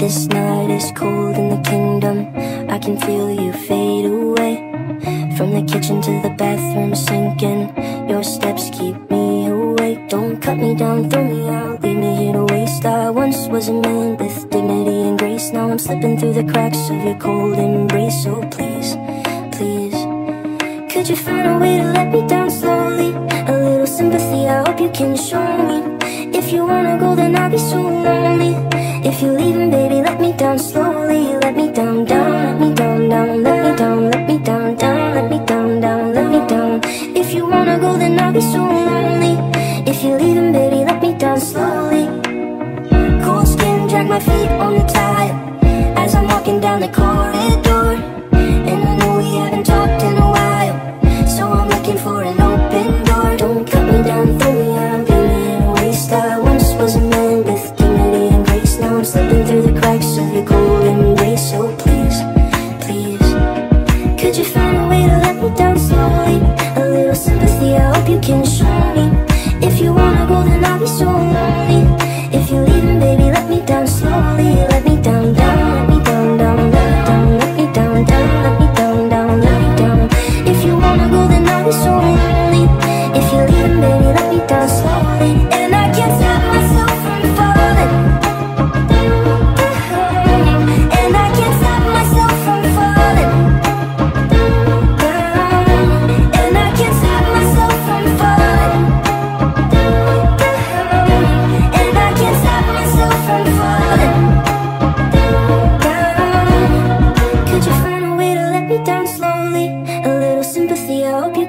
This night is cold in the kingdom. I can feel you fade away. From the kitchen to the bathroom sinking. Your steps keep me awake. Don't cut me down, throw me out Leave me here to waste. I once was a man with dignity and grace. Now I'm slipping through the cracks of your cold embrace. So please, please Could you find a way to let me down slowly? A little sympathy, I hope you can show me. If you wanna go then I'll be so lonely. If you're leaving go then I'll be so lonely. If you're leaving baby let me down slowly. Cold skin, drag my feet on the tile As I'm walking down the corridor. And I know we haven't talked in a while. So I'm looking for an open door. Don't cut me down, throw me out, leave me a waste. I once was a man with dignity and grace. Now I'm slipping through the cracks of your cold embrace So please, please Could you find If you wanna go then I'll be so lonely